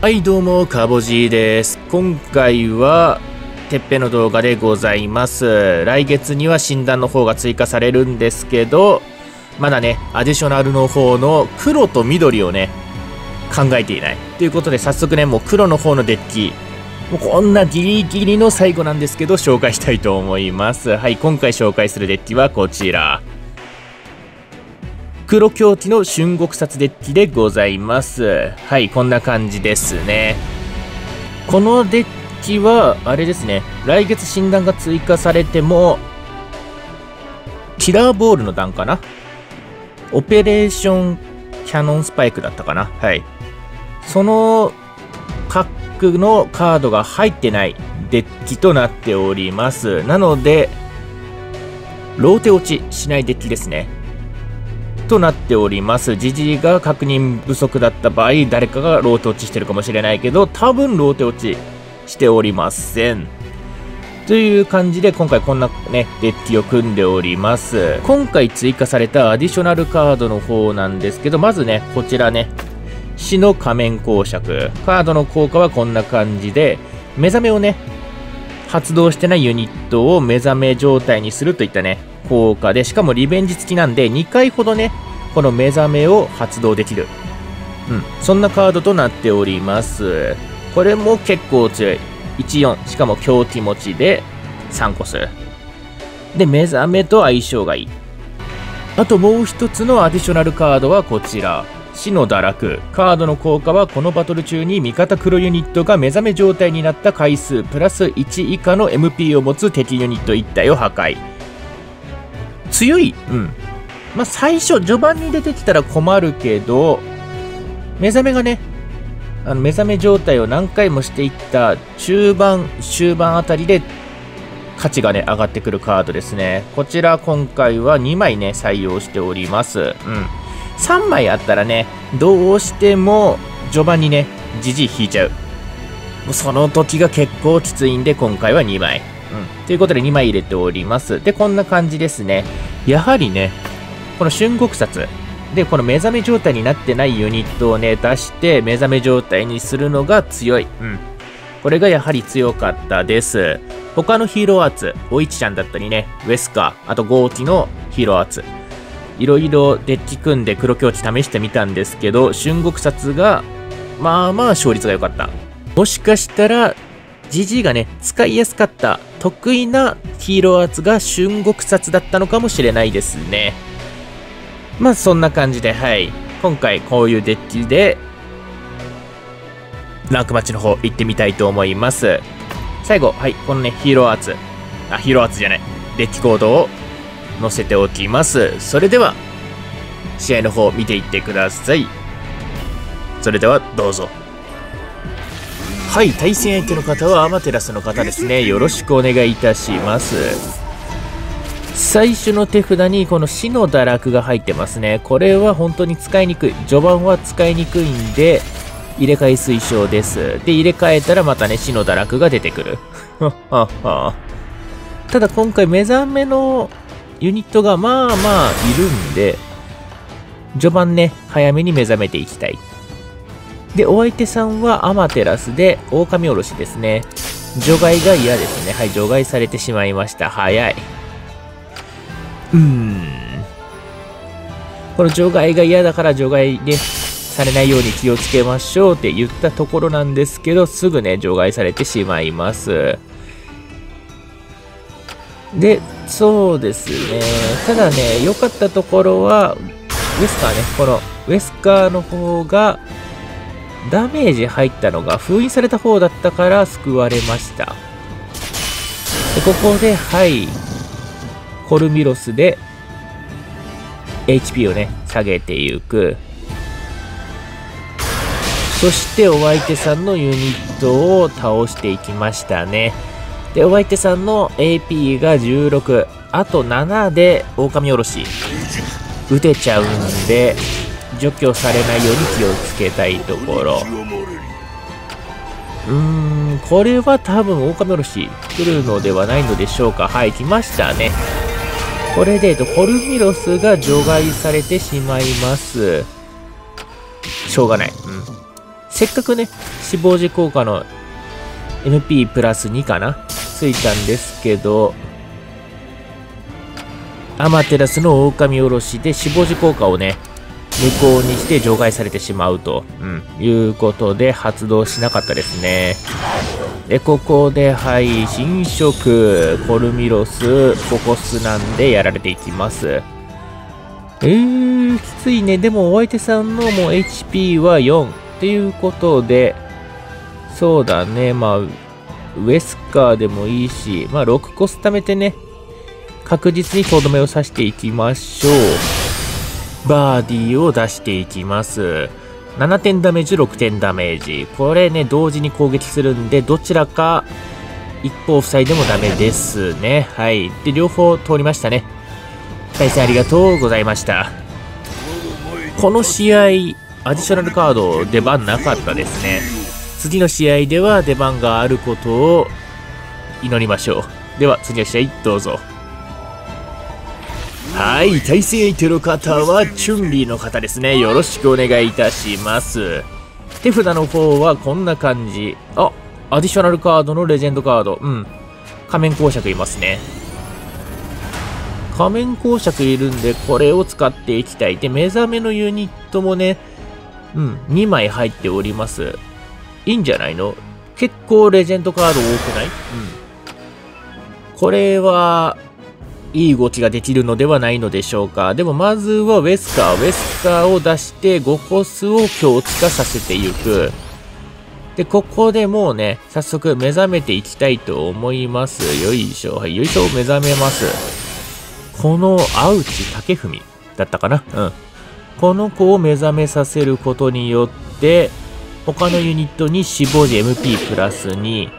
はいどうもかぼじです。今回はてっぺの動画でございます。来月には診断の方が追加されるんですけどまだねアディショナルの方の黒と緑をね考えていない。ということで早速ねもう黒の方のデッキ。もうこんなギリギリの最後なんですけど紹介したいと思います。はい今回紹介するデッキはこちら。黒狂気の春国殺デッキでございます。はい、こんな感じですね。このデッキは、あれですね、来月診断が追加されても、キラーボールの段かな？オペレーションキャノンスパイクだったかな？はい。そのパックのカードが入ってないデッキとなっております。なので、ローテ落ちしないデッキですね。となっております。時事が確認不足だった場合、誰かがローテ落ちしてるかもしれないけど、多分ローテ落ちしておりません。という感じで今回こんなね、デッキを組んでおります。今回追加されたアディショナルカードの方なんですけど、まずね、こちらね、死の仮面公爵。カードの効果はこんな感じで、目覚めをね、発動してないユニットを目覚め状態にするといったね、効果で、しかもリベンジ付きなんで、2回ほどね、この目覚めを発動できる。うん、そんなカードとなっております。これも結構強い。14、しかも強気持ちで3個する。で、目覚めと相性がいい。あともう一つのアディショナルカードはこちら。死の堕落。カードの効果はこのバトル中に味方黒ユニットが目覚め状態になった回数プラス1以下の MP を持つ敵ユニット1体を破壊。強い。うん。まあ、最初、序盤に出てきたら困るけど、目覚めがね、あの目覚め状態を何回もしていった中盤、終盤あたりで価値がね、上がってくるカードですね。こちら今回は2枚ね、採用しております。うん。3枚あったらね、どうしても序盤にね、じじい引いちゃう。その時が結構きついんで、今回は2枚。うん。ということで2枚入れております。で、こんな感じですね。やはりね、この春国殺。で、この目覚め状態になってないユニットをね、出して目覚め状態にするのが強い。うん。これがやはり強かったです。他のヒーローアーツ、おいちちゃんだったりね、ウェスカー、あとゴーティのヒーローアーツ。いろいろデッキ組んで黒境地試してみたんですけど、春国殺が、まあまあ勝率が良かった。もしかしたら、GG がね、使いやすかった得意なヒーローアーツが春国殺だったのかもしれないですね。まあそんな感じで、はい。今回こういうデッキで、ランクマッチの方行ってみたいと思います。最後、はい、このね、ヒーローアーツ。あ、ヒーローアーツじゃない。デッキコードを載せておきます。それでは、試合の方見ていってください。それでは、どうぞ。はい、対戦相手の方はアマテラスの方ですね。よろしくお願いいたします。最初の手札にこの死の堕落が入ってますね。これは本当に使いにくい。序盤は使いにくいんで、入れ替え推奨です。で、入れ替えたらまたね、死の堕落が出てくる。ただ今回目覚めのユニットがまあまあいるんで、序盤ね、早めに目覚めていきたい。で、お相手さんはアマテラスで、狼おろしですね。除外が嫌ですね。はい、除外されてしまいました。早い。うーん。この除外が嫌だから除外ね、されないように気をつけましょうって言ったところなんですけど、すぐね、除外されてしまいます。で、そうですね。ただね、良かったところは、ウェスカーね、このウェスカーの方が、ダメージ入ったのが封印された方だったから救われました。でここで、はい、コルミロスで HP をね、下げていく。そしてお相手さんのユニットを倒していきましたね。で、お相手さんの AP が16。あと7で狼おろし。撃てちゃうんで、除去されないように気をつけたいところ。うーん、これは多分狼おろし来るのではないのでしょうか。はい、来ましたね。これで、えっと、コルミロスが除外されてしまいます。しょうがない。うん。せっかくね、死亡時効果の MP プラス2かなついたんですけど、アマテラスの狼おろしで死亡時効果をね、無効にして除外されてしまうと、うん、いうことで発動しなかったですね。で、ここで、はい、新色、コルミロス、ココスなんでやられていきます。えー、きついね。でもお相手さんのもう HP は4。っていうことで、そうだね、まあ、ウェスカーでもいいし、まあ、6コス貯めてね、確実にとどめを刺していきましょう。バーディーを出していきます。7点ダメージ、6点ダメージ。これね、同時に攻撃するんで、どちらか一方塞いでもダメですね。はい。で、両方通りましたね。対戦ありがとうございました。この試合、アディショナルカード出番なかったですね。次の試合では出番があることを祈りましょう。では、次の試合どうぞ。はい、対戦相手の方はチュンリーの方ですね。よろしくお願いいたします。手札の方はこんな感じ。あ、アディショナルカードのレジェンドカード。うん。仮面公爵いますね。仮面公爵いるんで、これを使っていきたい。で、目覚めのユニットもね、うん、2枚入っております。いいんじゃないの？結構レジェンドカード多くない？うん。これは、いい動きができるのではないのでしょうか？でもまずはウェスカー、ウェスカーを出して5コスを強化させていく。で、ここでもうね、早速目覚めていきたいと思います。よいしょ。はい、よいしょ、目覚めます。この、アウチ竹文だったかな？うん。この子を目覚めさせることによって、他のユニットに死亡時 MP プラス2、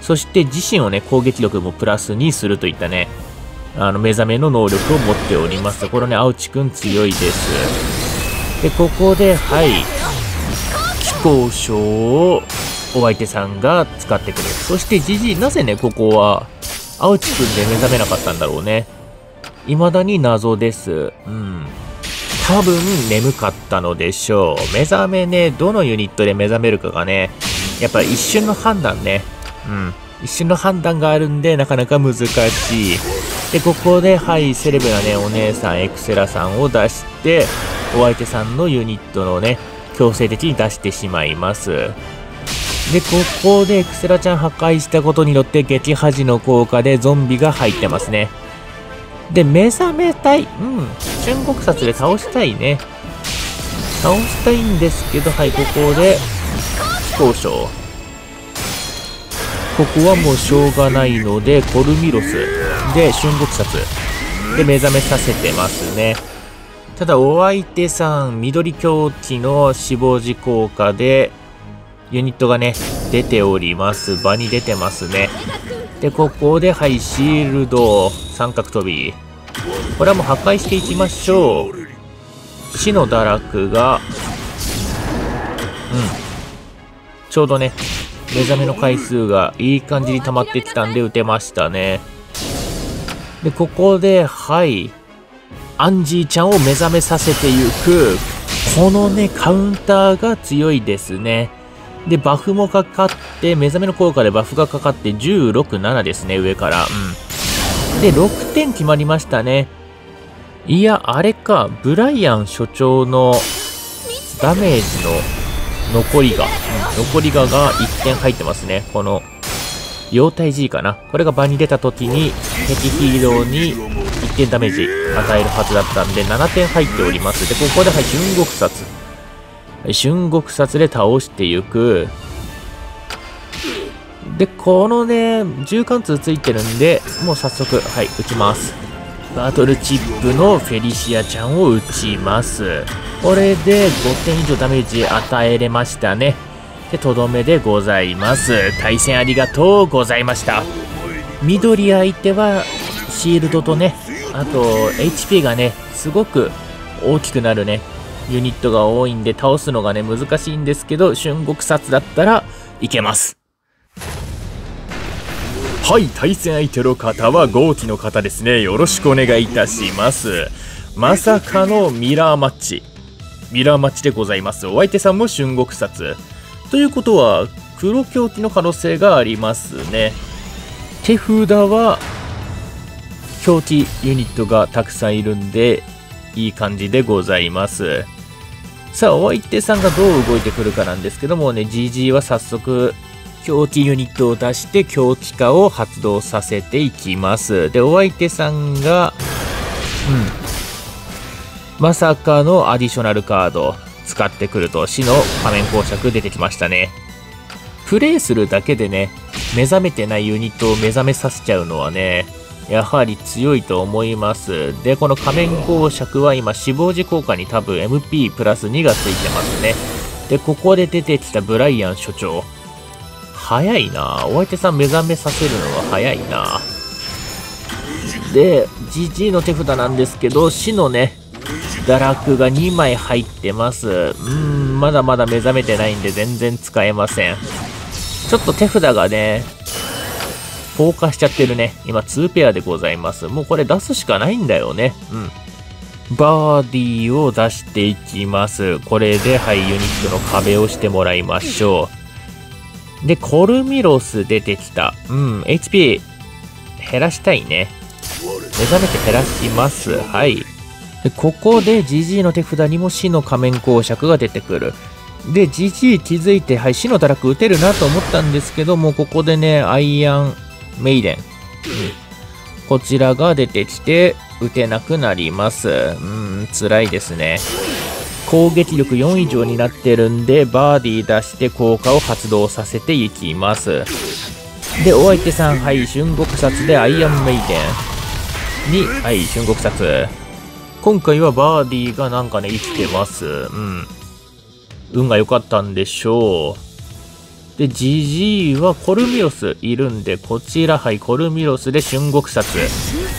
そして自身をね、攻撃力もプラス2するといったね、あの、目覚めの能力を持っております。これね、青地くん強いです。で、ここで、はい、気候書をお相手さんが使ってくる。そして、じじい、なぜね、ここは、青地くんで目覚めなかったんだろうね。未だに謎です。うん。多分眠かったのでしょう。目覚めね、どのユニットで目覚めるかがね、やっぱり一瞬の判断ね。うん。一瞬の判断があるんで、なかなか難しい。で、ここで、はい、セレブなね、お姉さん、エクセラさんを出して、お相手さんのユニットのね、強制的に出してしまいます。で、ここでエクセラちゃん破壊したことによって撃破時の効果でゾンビが入ってますね。で、目覚めたい。うん。春国殺で倒したいね。倒したいんですけど、はい、ここで、飛行賞。ここはもうしょうがないので、コルミロス。で、春国殺で目覚めさせてますね。ただ、お相手さん、緑狂気の死亡時効果で、ユニットがね、出ております。場に出てますね。で、ここで、はい、シールド、三角飛び。これはもう破壊していきましょう。死の堕落が、うん。ちょうどね、目覚めの回数がいい感じに溜まってきたんで打てましたね。で、ここで、はい、アンジーちゃんを目覚めさせていく、このね、カウンターが強いですね。で、バフもかかって、目覚めの効果でバフがかかって16、7ですね、上から。うん。で、6点決まりましたね。いや、あれか、ブライアン所長のダメージの残りが、残りがが1点入ってますね。この妖体 G かな。これが場に出た時に、敵ヒーローに1点ダメージ与えるはずだったんで、7点入っております。で、ここで、はい、春国殺。春国殺で倒していく。で、このね、銃貫通ついてるんで、もう早速、はい、撃ちます。バトルチップのフェリシアちゃんを撃ちます。これで5点以上ダメージ与えれましたね。で、とどめでございます。対戦ありがとうございました。緑相手は、シールドとね、あと、HP がね、すごく大きくなるね、ユニットが多いんで倒すのがね、難しいんですけど、春国殺だったらいけます。はい、対戦相手の方は豪気の方ですね。よろしくお願いいたします。まさかのミラーマッチ。ミラーマッチでございます。お相手さんも春国殺。ということは、黒狂気の可能性がありますね。手札は、狂気ユニットがたくさんいるんで、いい感じでございます。さあ、お相手さんがどう動いてくるかなんですけどもね、GG は早速、狂気ユニットを出して狂気化を発動させていきます。で、お相手さんが、うん、まさかのアディショナルカード使ってくると死の仮面公爵出てきましたね。プレイするだけでね、目覚めてないユニットを目覚めさせちゃうのはね、やはり強いと思います。で、この仮面公爵は今死亡時効果に多分 MP プラス2がついてますね。で、ここで出てきたブライアン所長。早いなお相手さん目覚めさせるのは早いなで、GG の手札なんですけど、死のね、堕落が2枚入ってます。うん、まだまだ目覚めてないんで全然使えません。ちょっと手札がね、硬化しちゃってるね。今2ペアでございます。もうこれ出すしかないんだよね。うん。バーディーを出していきます。これで、はい、ユニットの壁をしてもらいましょう。で、コルミロス出てきた。うん、HP 減らしたいね。目覚めて減らします。はい。で、ここで GG の手札にも死の仮面公爵が出てくる。で、GG 気づいて、はい、死の堕落打てるなと思ったんですけども、ここでね、アイアンメイデン。うん、こちらが出てきて、打てなくなります。うん、辛いですね。攻撃力4以上になってるんで、バーディー出して効果を発動させていきます。で、お相手さん、はい、春国殺でアイアンメイデンに、はい、春国殺。今回はバーディーがなんかね、生きてます。うん。運が良かったんでしょう。で、ジジイはコルミロスいるんで、こちら、はい、コルミロスで春国殺。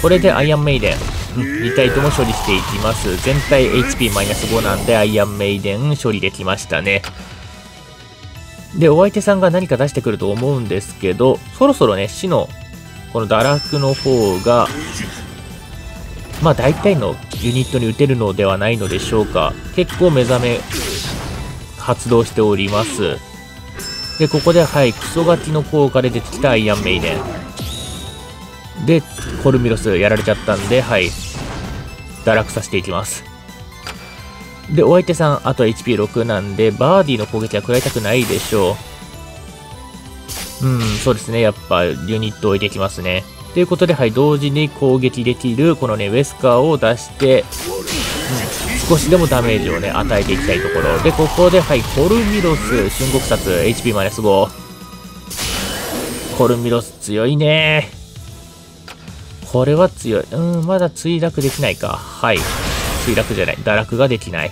これでアイアンメイデン。2体とも処理していきます。全体 HP-5 なんでアイアンメイデン処理できましたね。で、お相手さんが何か出してくると思うんですけど、そろそろね、死の、この堕落の方が、まあ大体のユニットに打てるのではないのでしょうか。結構目覚め、発動しております。で、ここで、はい、クソガキの効果で出てきたアイアンメイデン。で、コルミロスやられちゃったんで、はい、堕落させていきます。で、お相手さん、あと HP6 なんで、バーディーの攻撃は食らいたくないでしょう。うん、そうですね。やっぱ、ユニット置いてきますね。ということで、はい、同時に攻撃できる、このね、ウェスカーを出して、うん、少しでもダメージをね、与えていきたいところ。で、ここで、はい、コルミロス、春国殺、HP-5。コルミロス強いねこれは強い。うん、まだ墜落できないか。はい。墜落じゃない。堕落ができない。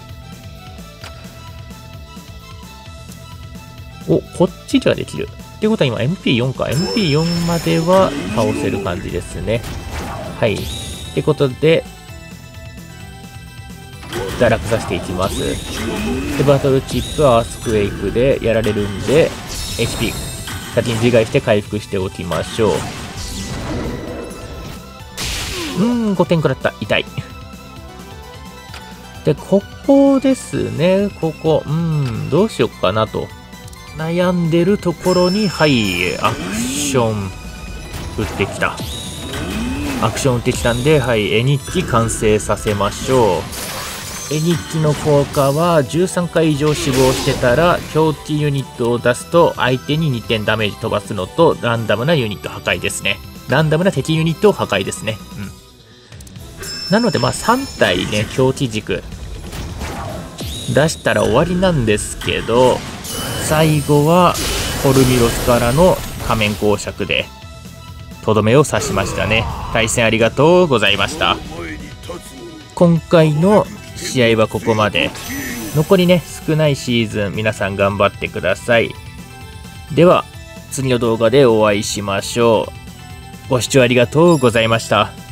お、こっちではできる。ってことは今 MP4 か。MP4 までは倒せる感じですね。はい。ってことで、堕落させていきます。で、バトルチップ、アースクエイクでやられるんで、HP、先に自害して回復しておきましょう。うーん、5点食らった。痛い。で、ここですね。ここ。うん、どうしよっかなと。悩んでるところに、はい、アクション、打ってきた。アクション打ってきたんで、はい、絵日記完成させましょう。絵日記の効果は13回以上死亡してたら狂気ユニットを出すと相手に2点ダメージ飛ばすのとランダムなユニット破壊ですね。ランダムな敵ユニットを破壊ですね。うん。なので、まあ、3体ね、狂気軸出したら終わりなんですけど、最後は、コルミロスからの仮面公爵で、とどめを刺しましたね。対戦ありがとうございました。今回の試合はここまで。残りね、少ないシーズン、皆さん頑張ってください。では、次の動画でお会いしましょう。ご視聴ありがとうございました。